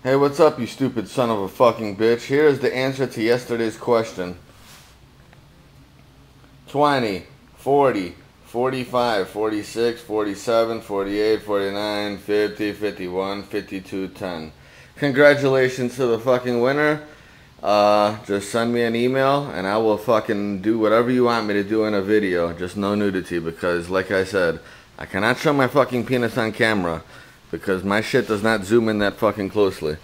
Hey, what's up, you stupid son of a fucking bitch? Here is the answer to yesterday's question 20, 40, 45, 46, 47, 48, 49, 50, 51, 52, 10. Congratulations to the fucking winner. Uh, just send me an email and I will fucking do whatever you want me to do in a video. Just no nudity because, like I said, I cannot show my fucking penis on camera because my shit does not zoom in that fucking closely.